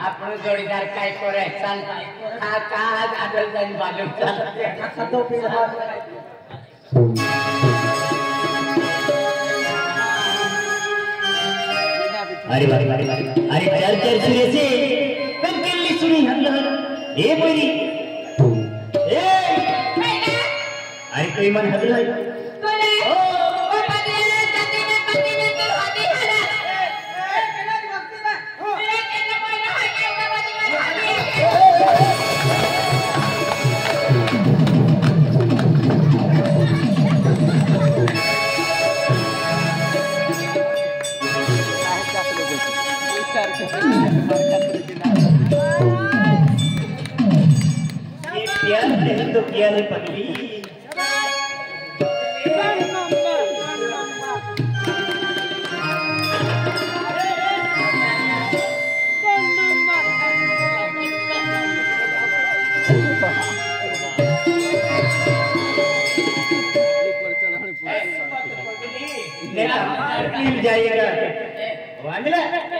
आपण जोडीदार काय करायचं? हा का आदर जाईल अरे बारी बारी बारी अरे चार चार सुरेसे कब दिल्ली सुनी हम लोग ए अरे कई मन हदल है पगली नेता मिल जाएगा। वांगला।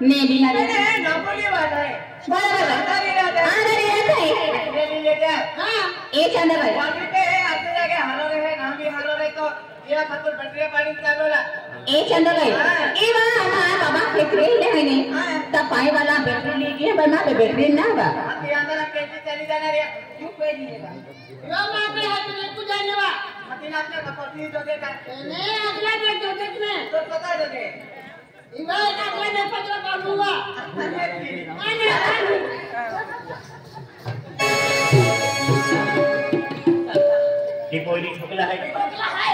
મેં બિલાડી ન બોલી વાત હે બરાબર આને રે થાય રે લે જા હા એ ચાંદા ભાઈ ए चंदा भाई ए बा ना बाबा बैटरी ले है नहीं। तब पाए वाला बैटरी लीजिए बना पे बैटरी ना बा ती पोरी ठोकला है दिमाग चलवा दिमाग चलवा सफ़ाई काटतो फिरतो आधी दिमाग चालू होणार का फिरव्या एक एक किरा अरे काकाजी अरे आयडिया के लागवा पड़े मापे जियो है हाँ। मापे जियो है जियो जियो ना तुझे केन आइडिया है?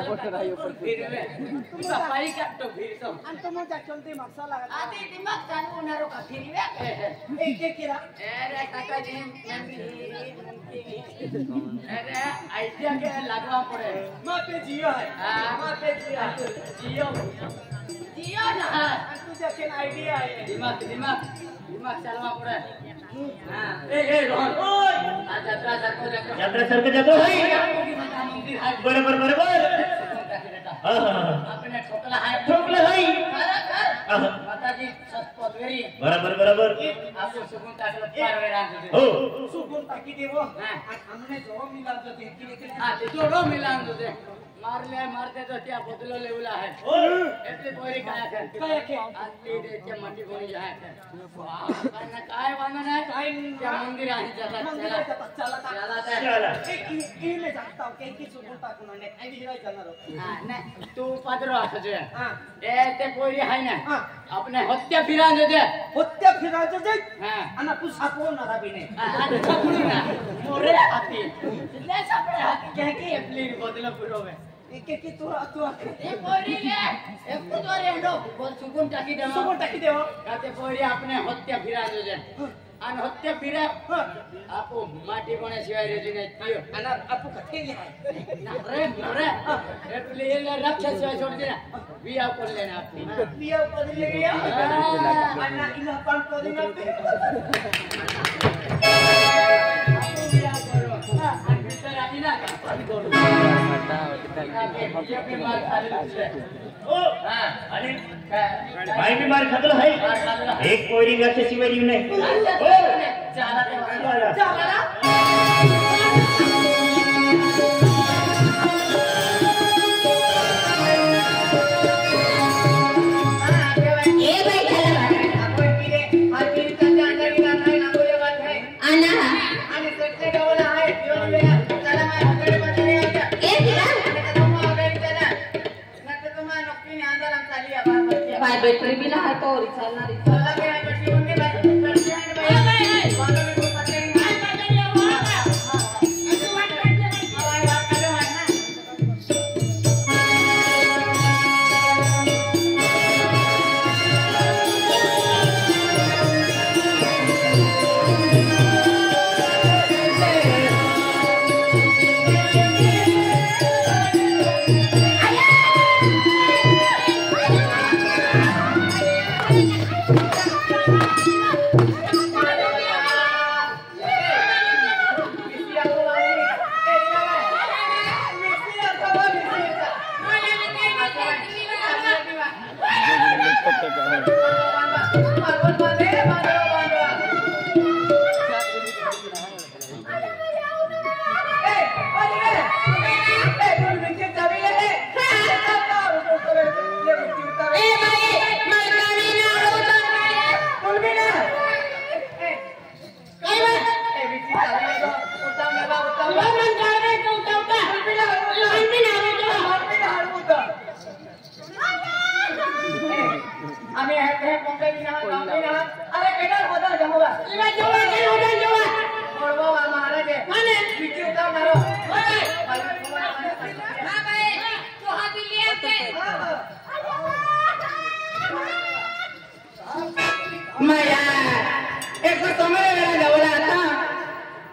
आज यात्रा जातो जातो यात्रा सारखं जातो है मंदिर है बरोबर बरोबर हा, हा, हा. आपने ठोकला है ठोकलं है जत्रा सारखं जातो बरोबर बरोबर बरोबर बरोबर हो सुकून टाकी देव हमने जो मिला जो देखी देखी हां जो मिला जो મારલે મારતે તો ત્યાં બોતલો લેવલા હે એટલી પોરી કાયા છે કાયા છે આટલી દે છે મટી ગોણી જાય છે કાય કાય વાના ના કાય ત્યાં મંદિર આહી જતા ચલા ચલા ચલા કે લે જાતા કે કે સુબતા કોનો ને આઈ હિરાય જનારો હા ને તું પાદરો આસ છે હા એ તે પોરી હાય ને આપણે હત્યા ફિરાંજો છે હત્યા ફિરાંજો છે હા આના કુ સાપો ના રાબીને આ સાપો ના મોરે હાથી એટલે સાપડે હાથી કે કે એટલી બોતલો પૂરો મે ಇಕ್ಕೆ ತೂರ ತೂರ ಏ ಪೋರಿ ರೇ ಏ ಕುದೋರೆ ಅಂಡೋ ಬೋಲ್ ಸುಗುನ್ ಟಾಕಿ ದೇವ ಸುಗುನ್ ಟಾಕಿ ದೇವ ના भाई बी मार खातलं है एक पोरी गाच्या शिवाय येऊ caralho. माया एक समय वेळा जवळ आता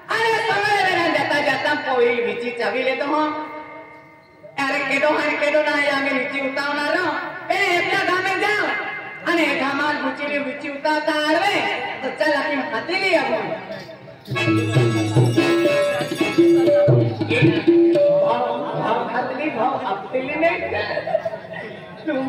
अरे समय वेळा जाता जाता पोळी विची चवी लेतो हो अरे केडो हाय केडो नाही आम्ही विची उतावणार ए आपल्या गामे जाऊ आणि गामात विची विची उतावता आडवे तर चल आपण हाती आपण भाव हातली भाव आपली ने तुम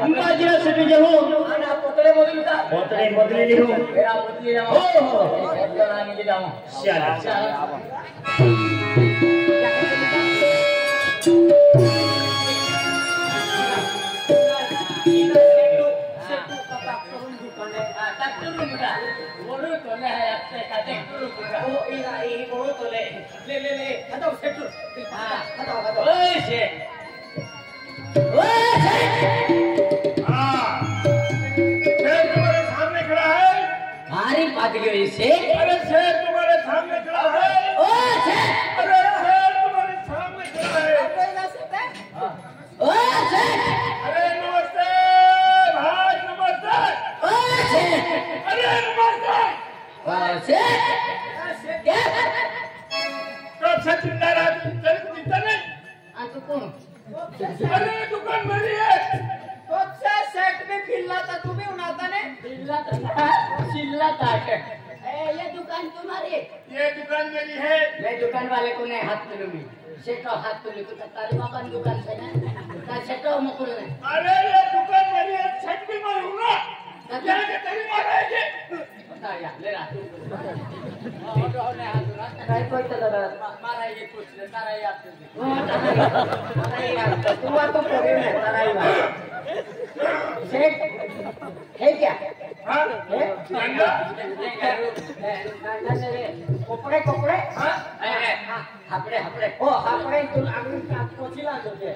અંબાજીના સિટી જવું પોતળે મોદલી પોતળે મોદલી લીધું ઓહો ચાલો ચાલો शाला शेर तुम्हारे सामने खड़ा है भारी पातळी होई से अरे शेर तुम्हारे सामने अरे दुकान मेरी है। तुम्ही उन्हाता ने? चिल्लत आहे ये दुकान तुम्हारी ये दुकान मेरी है। मैं दुकान वाले को नहीं हाथ मिलू मी हाथ मिलू तो तारी बाबा दुकान से ना का सेठो मुकुल नहीं अरे ये दुकान मेरी है छठ भी मारूँगा। क्या के तेरी मारेगी बता या ले रहा काय कोई तो दादा मारा ये कुछ ले तारा ये आपसे तू आ तो करे ना तारा ये सेठ है क्या हाँ है गंगा कपडे कपडे हापडे हापडे हो हापडे तुला आम्ही कोचिला होते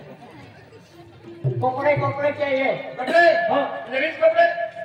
कपडे कपडे चाहिए कपड़े हो लेडीज कपड़े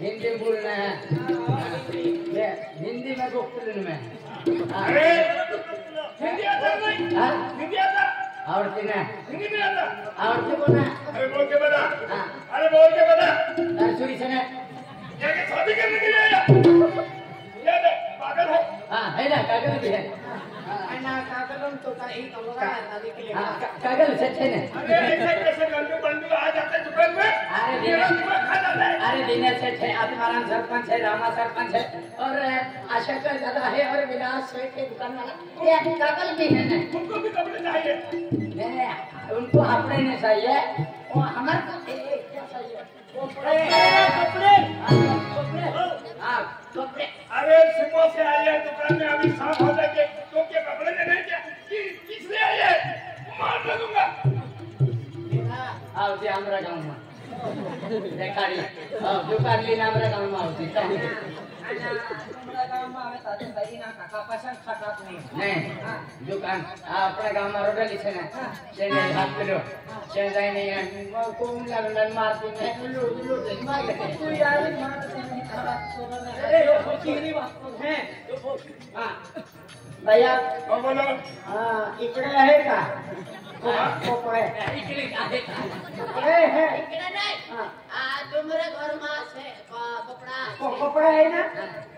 हिंदी बोलना है ये हिंदी में को फिल्म में अरे हिंदी आता नहीं हां हिंदी आता और तीन हिंदी में आता और से बोलना अरे बोल के बता अरे बोल के बता सुई सुना जाके शादी करने के लिए आया कागल अरे दिनेश सेठ है आत्माराम सरपंच है रामा सरपंच है और आशंकर दादा है और विलास सेठ है दुकान वाला ये कागल भी है ना तुमको भी कपड़े चाहिए नहीं, नहीं, उनको अपने नहीं चाहिए वो हमारे को ए, ए, क्या चाहिए कपड़े पासन खाता नहीं નહીં દુકાન આ આપણા ગામમાં રોડેલી છે ને તેને હાથ પેલો છે જઈને અહીંયા કોમ લાગણ મારતી ને ઉલ્લુ ઉલ્લુ જઈને મારે तू यार मार से नहीं खा अरे ये खोचीनी बात है हां भैया और बोलो हां इकडे आहे का घर मास कपड़ा कपड़ा है ना? हाँ।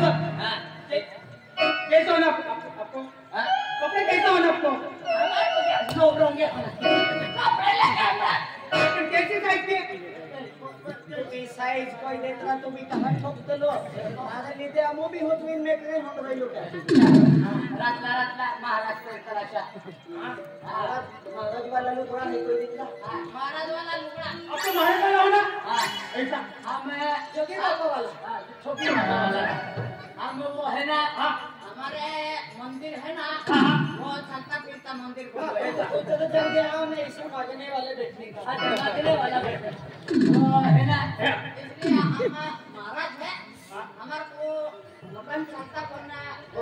साहब ए भाई साहब हाँ, कैसे होना आप- आप- आपको हाँ, कपड़े कैसे होना आपको दो रोंगे कपड़े लगा लेकिन कैसी साइज़ के साइज़ कोई देखला तुम्ही कहाँ ठोक दलो माझ्या लिदे अमो भी होत विन मेकरे हम रहिलो का रातला रातला महाराज महाराज वाला लुगड़ा है कोई दिखला महाराज वाला लुगड़ा आपको महाराज वाला होना हाँ, ऐसा हम जोगी बाबा वाला हाँ, छोटी वाला हम वो है ना? हमारे मंदिर है ना? वो चलता फिरता मंदिर तो चलो चल गया मैं इसमें मांगने वाले बैठने का। हाँ, वाला बैठने है ना? इसलिए हम महाराज है। हमारे को मकान चलता